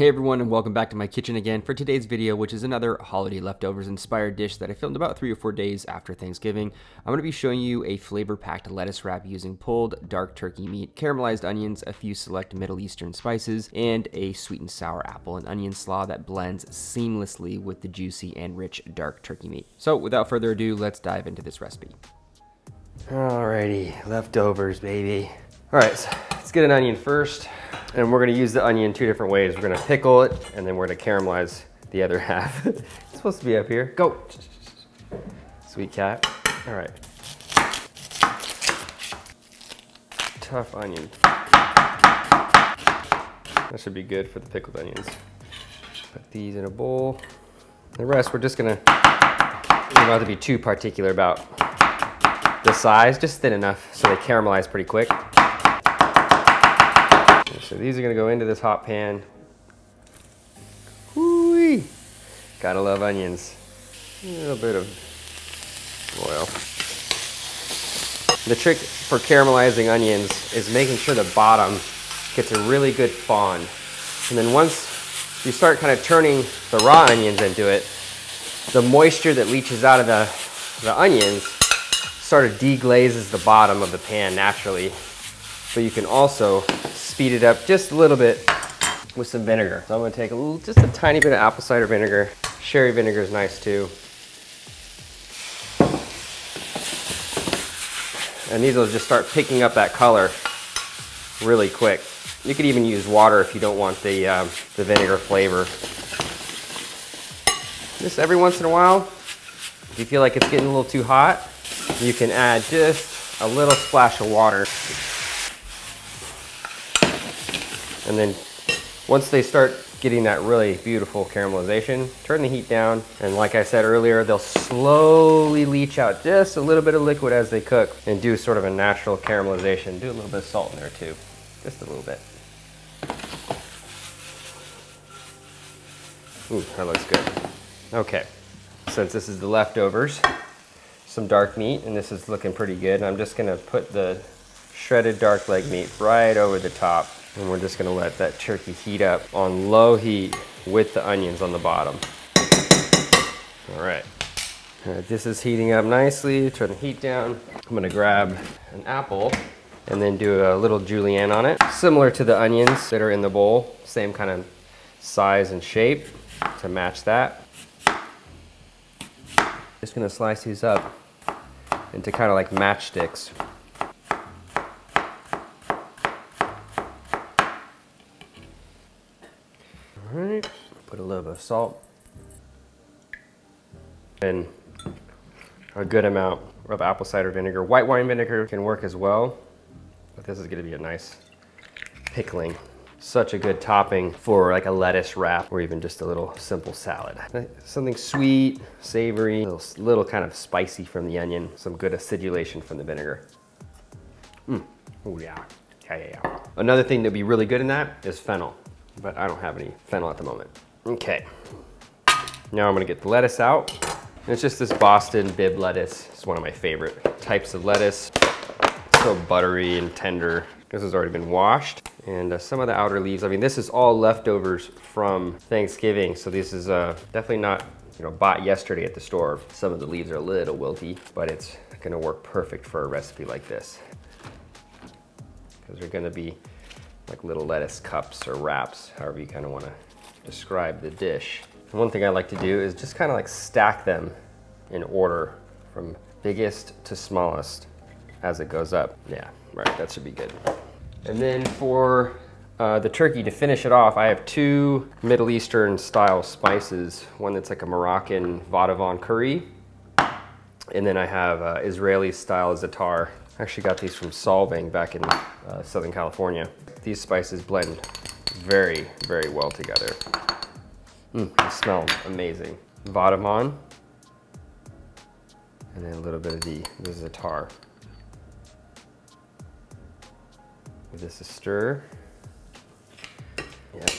Hey everyone and welcome back to my kitchen again for today's video which is another holiday leftovers inspired dish that I filmed about three or four days after Thanksgiving. I'm going to be showing you a flavor packed lettuce wrap using pulled dark turkey meat, caramelized onions, a few select Middle Eastern spices, and a sweet and sour apple and onion slaw that blends seamlessly with the juicy and rich dark turkey meat. So without further ado let's dive into this recipe. Alrighty, leftovers baby. Alright, so let's get an onion first. And we're gonna use the onion two different ways. We're gonna pickle it and then we're gonna caramelize the other half. it's supposed to be up here. Go. Sweet cat. All right. Tough onion. That should be good for the pickled onions. Put these in a bowl. The rest, we're just gonna, we don't have to be too particular about the size, just thin enough so they caramelize pretty quick. So these are gonna go into this hot pan. Whoo-wee. Gotta love onions. A little bit of oil. The trick for caramelizing onions is making sure the bottom gets a really good fond. And then once you start kind of turning the raw onions into it, the moisture that leaches out of the, the onions sort of deglazes the bottom of the pan naturally. But you can also speed it up just a little bit with some vinegar. So I'm gonna take a little, just a tiny bit of apple cider vinegar. Sherry vinegar is nice too. And these will just start picking up that color really quick. You could even use water if you don't want the, um, the vinegar flavor. Just every once in a while, if you feel like it's getting a little too hot, you can add just a little splash of water And then once they start getting that really beautiful caramelization, turn the heat down. And like I said earlier, they'll slowly leach out just a little bit of liquid as they cook and do sort of a natural caramelization. Do a little bit of salt in there too, just a little bit. Ooh, that looks good. Okay, since this is the leftovers, some dark meat, and this is looking pretty good. I'm just gonna put the shredded dark leg meat right over the top and we're just gonna let that turkey heat up on low heat with the onions on the bottom. All right. All right, this is heating up nicely. Turn the heat down. I'm gonna grab an apple and then do a little julienne on it. Similar to the onions that are in the bowl. Same kind of size and shape to match that. Just gonna slice these up into kind of like matchsticks. All right, put a little bit salt and a good amount of apple cider vinegar. White wine vinegar can work as well, but this is gonna be a nice pickling. Such a good topping for like a lettuce wrap or even just a little simple salad. Something sweet, savory, little, little kind of spicy from the onion, some good acidulation from the vinegar. Mm. Oh yeah. Yeah, yeah, yeah. Another thing that'd be really good in that is fennel but I don't have any fennel at the moment. Okay, now I'm gonna get the lettuce out. It's just this Boston Bibb lettuce. It's one of my favorite types of lettuce. It's So buttery and tender. This has already been washed. And uh, some of the outer leaves, I mean, this is all leftovers from Thanksgiving. So this is uh, definitely not you know, bought yesterday at the store. Some of the leaves are a little wilty, but it's gonna work perfect for a recipe like this. Because they're gonna be like little lettuce cups or wraps, however you kind of want to describe the dish. One thing I like to do is just kind of like stack them in order from biggest to smallest as it goes up. Yeah, right, that should be good. And then for uh, the turkey to finish it off, I have two Middle Eastern style spices. One that's like a Moroccan Vadouvan curry. And then I have uh, Israeli style za'atar. I actually got these from Solvang back in uh, Southern California these spices blend very, very well together. Mm, they smell amazing. Vadouvan, and then a little bit of the, this is a tar. Give this a stir. Yep.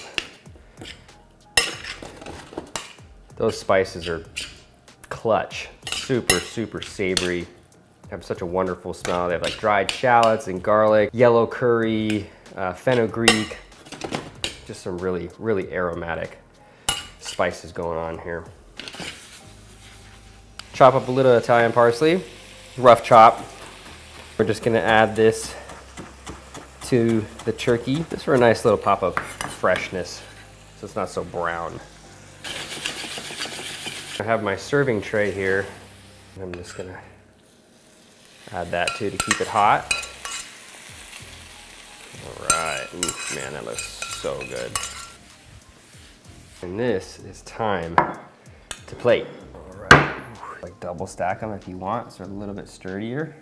Those spices are clutch, super, super savory. Have such a wonderful smell. They have like dried shallots and garlic, yellow curry, uh, fenugreek. Just some really, really aromatic spices going on here. Chop up a little Italian parsley, rough chop. We're just gonna add this to the turkey, just for a nice little pop of freshness, so it's not so brown. I have my serving tray here. I'm just gonna add that too to keep it hot. All right, Ooh, man, that looks so good. And this is time to plate. All right, like double stack them if you want, so a little bit sturdier.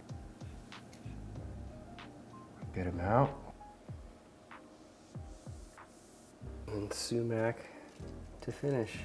Good amount. And sumac to finish.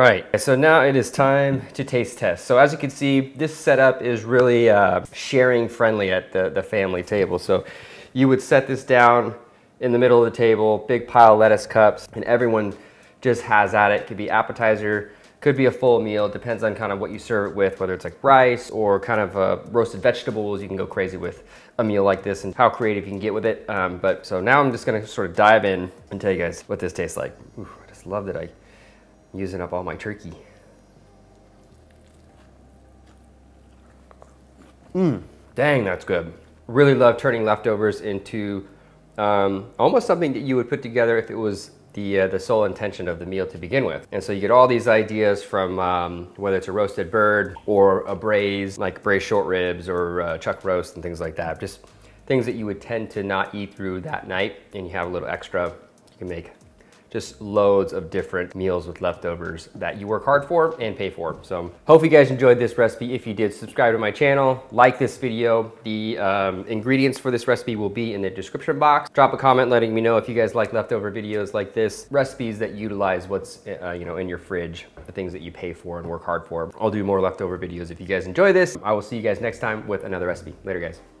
Right, so now it is time to taste test. So as you can see, this setup is really uh, sharing friendly at the, the family table. So you would set this down in the middle of the table, big pile of lettuce cups, and everyone just has at it. Could be appetizer, could be a full meal, depends on kind of what you serve it with, whether it's like rice or kind of uh, roasted vegetables. You can go crazy with a meal like this and how creative you can get with it. Um, but so now I'm just gonna sort of dive in and tell you guys what this tastes like. Ooh, I just love that I using up all my turkey. Mmm, dang, that's good. Really love turning leftovers into um, almost something that you would put together if it was the, uh, the sole intention of the meal to begin with. And so you get all these ideas from um, whether it's a roasted bird or a braise, like braised short ribs or uh, chuck roast and things like that. Just things that you would tend to not eat through that night and you have a little extra, you can make just loads of different meals with leftovers that you work hard for and pay for. So hope you guys enjoyed this recipe. If you did, subscribe to my channel, like this video. The um, ingredients for this recipe will be in the description box. Drop a comment letting me know if you guys like leftover videos like this, recipes that utilize what's uh, you know in your fridge, the things that you pay for and work hard for. I'll do more leftover videos if you guys enjoy this. I will see you guys next time with another recipe. Later guys.